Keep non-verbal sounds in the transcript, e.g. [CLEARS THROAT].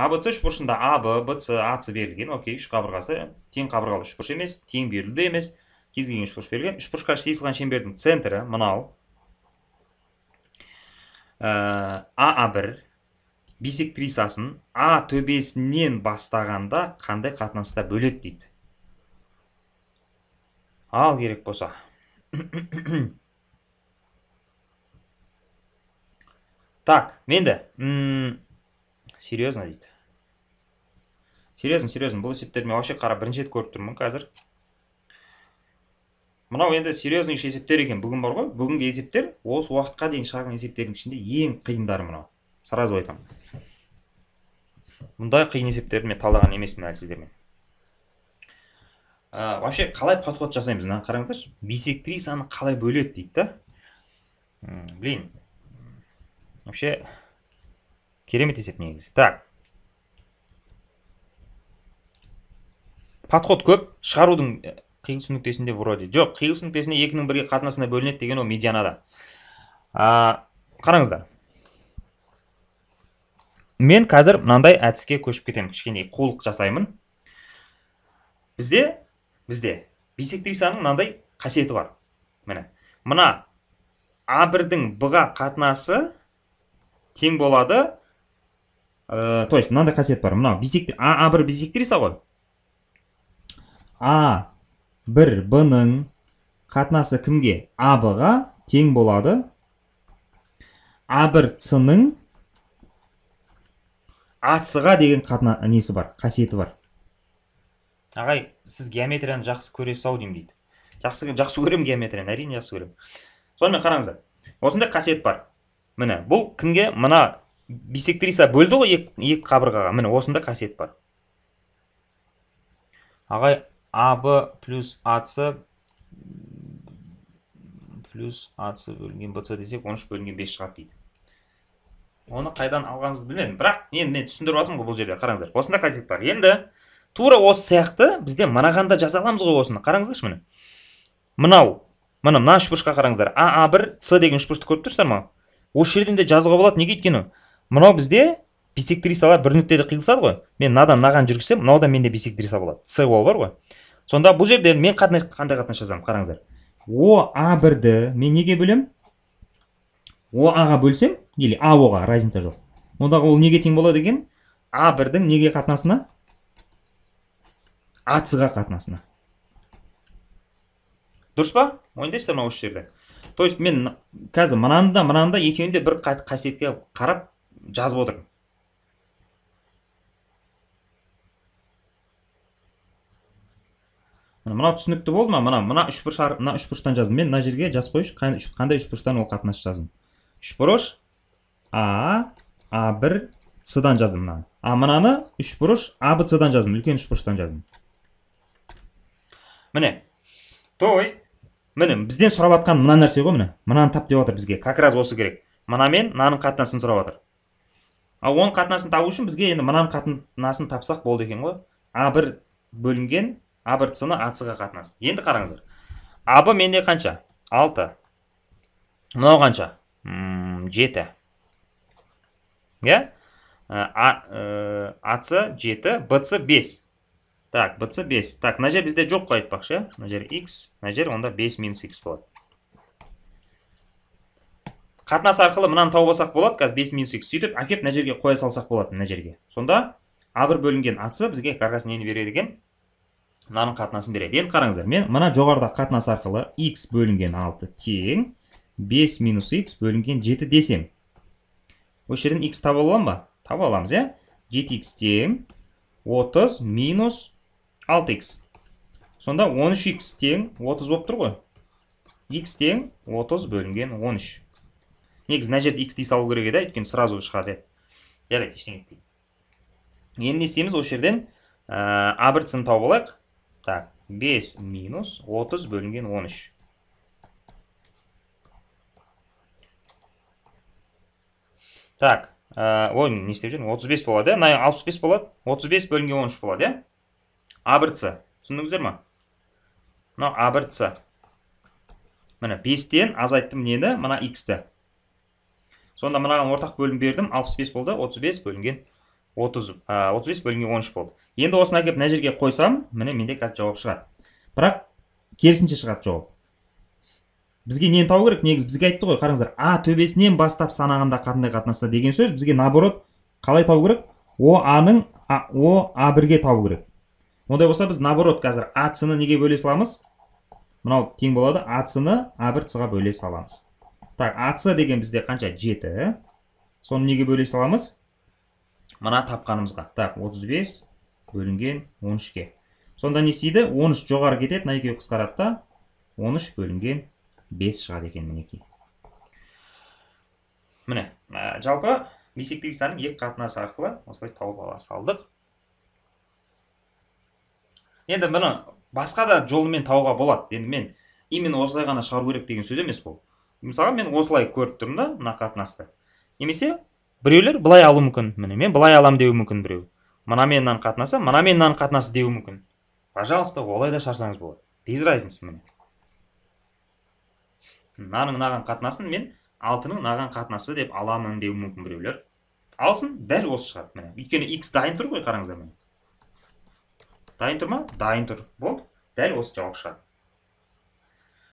абц үшбұрышында аб бц ац берілген окей үш қабырғасы тең қабырғалы үшбұрыш емес тең берілді емес кез келген үшбұрыш берілген үшбұрышқа шиысылған шеңбердің центрі мынау. Ә, а бір бисектрисасын а төбесінен бастағанда қандай қатынаста бөледі дейді ал керек болса [CLEARS THROAT] так менді серьезно дейді серьезно серьезно бұл есептерді мен вообще қарап бірінші рет көріп тұрмын қазір. Мынау енді серьезный есептер екен. Бүгін бар ғой. Бүгінгі есептер осы уақытқа дейін шығарған есептердің ішінде ең қиындары мынау. Сразу айтамын мұндай қиын есептерді мен талдаған емеспін әлі сіздермен. Ә, вообще қалай подход жасаймыз мына қараңыздаршы. Бисектрисаны қалай бөледі дейді да? Блин. Вообще керемет есеп негізі. Так. Подход көп шығарудың қиылысу нүктесінде вроде. Жоқ қиылысу нүктесінде екінің бірге қатынасына бөлінеді деген ол медианада. А, қараңыздар. Мен қазір мынандай әдіске көшіп кетемін. Кішкене қулық жасаймын. Бізде бізде бисектрисаның мынандай қасиеті бар. Міне мына а бірдің б ға қатынасы тең болады. Ә, то есть мынандай қасиет бар. Мынау а, а бір бисектриса ғой. А бір б ның қатынасы кімге? А ға тең болады. А бір ц ның а ц ға деген қатына несі бар қасиеті бар? Ағай сіз геометрияны жақсы көресіз ау деймін дейді. Жақсы жақсы көремін геометрияны әрине жақсы көремін. Сонымен қараңыздар осындай қасиет бар. Міне бұл кімге? Мына бисектриса бөлді ғой екі қабырғаға. Міне осындай қасиет бар. Ағай аб плюс ац плюс ац бөлінген бц десек он үш бөлінген бес шығады дейді. Оны қайдан алғаныңызды білмедім бірақ енді мен түсіндіріп жатырмын ғой бұл жерде. Қараңыздар осындай қасиет бар. Енді тура осы сияқты бізде мынағанда жаза аламыз ғой осыны. Қараңыздаршы міне. Мынау міне мына үшбұрышқа қараңыздар. А а бір с деген үшбұрышты көріп тұрсыздар ма? Осы жерден де жазуға болады. Неге өйткені? Мынау бізде бисектрисалар бір нүктеде қиылысады ғой. Мен мынадан мынаған жүргізсем мынау да менде бисектриса болады. С о бар ғой. Сонда бұл жерде мен қандай қатынас жазамын қараңыздар. О а бірді мен неге бөлемін о аға бөлсем или а оға разница жоқ. Ондағы ол неге тең болады екен? А бірдің неге қатынасына? А ға қатынасына. Дұрыс па? Мойындайсыздар ма осы жерде то есть мен қазір мынаны да мынаны да екеуін де бір қасиетке қарап жазып отырмын. Мынау түсінікті болды ма? Мына мына үш бұрыш мына үш бұрыштан жаздым. Мен мына жерге жазып қойшы қандай үш бұрыштан ол қатынас жаздым? Үш бұрыш а а бір цдан жаздым мынаны а мынаны үш бұрыш а б цдан жаздым. Үлкен үш бұрыштан жаздым. Міне то есть міне бізден сұрап жатқан мына нәрсе ғой міне. Мынаны тап деп жатыр бізге. Как раз осы керек. Мына мен мынаның қатынасын сұрап жатыр ал оның қатынасын табу үшін бізге енді мынаның қатынасын тапсақ болды екен ғой. А бір бөлінген а бір ны а ға қатынас. Енді қараңыздар. Аб менде қанша? Алты. Мынау қанша? Жеті. Иә? Ац жеті бц бес. Так бц бес. Так мына жер бізде жоқ қой айтпақшы. Иә мына жер x мына жер онда бес минус x болады. Қатынас арқылы мынаны тауып алсақ болады қазір бес минус x сөйтіп әкеп мына жерге қоя салсақ болады мына жерге. Сонда а бір бөлінген ац бізге как раз нені береді екен? Мынаның қатынасын береді. Енді қараңыздар мен мына жоғарыда қатынас арқылы x бөлінген 6 тең 5 минус x бөлінген 7 десем. Осы жерден x таба аламын ба? Таба аламыз иә? 7x тең 30 минус 6x сонда 13x тең 30 болып тұр ғой. X тең 30 бөлінген 13 негізі мына жерде x дей салу керек еді өйткені сразу шығады жарайды ештеңе етпейді. Енді не істейміз? Осы жерден а бір тауып алайық. Так 5 минус 30 бөлінген 13 так ә, ой не істеп жүрмін 35 болады иә мына 65 болады 35 бөлінген 13 болады иә а бір ц түсіндіңіздер ма мынау а бір ц міне 5-тен азайттым нені мына x-ті сонда мынаған ортақ бөлім бердім 65 болды 35 бөлінген. Отыз отыз бес бөлінген он үш болды. Енді осыны әкеліп мына жерге қойсам міне менде қазір жауап шығады бірақ керісінше шығады жауап. Бізге нені табу керек? Негізі бізге айтты ғой қараңыздар. А төбесінен бастап санағанда қандай қатынаста деген сөз бізге наоборот қалай табу керек? О аның о а бірге табу керек. Ондай болса біз наоборот қазір а ны неге бөле саламыз? Мынау тең болады. А ны а бір ға бөле саламыз. Так а деген бізде қанша? жеті. Соны неге бөле саламыз? Мына тапқанымызға. Так 35 бөлінген 13-ке сонда не істейді? 13 жоғары кетеді мына екеуі қысқарады да 13 бөлінген 5 шығады екен мінекей. Міне жалпы бесіктегі санның екі қатынасы арқылы осылай тауып ала салдық. Енді бұны басқа да жолымен табуға болады. Енді мен именно осылай ғана шығару керек деген сөз емес бұл. Мысалы мен осылай көріп тұрмын да мына қатынасты. Немесе біреулер былай алуы мүмкін. Міне мен былай аламын деуі мүмкін біреу. Мынамен мынаны қатынаса мынамен мынаны қатынасы деуі мүмкін. Пожалуйста олай да шашсаңыз болады. Без разницы міне. Мынаның мынаған қатынасын мен алтының мынаған қатынасы деп аламын деуі мүмкін біреулер. Алсын дәл осы шығады міне өйткені x дайын тұр ғой қараңыздар міне. Дайын тұр ма? Дайын тұр. Болды. Дәл осы жауап шығады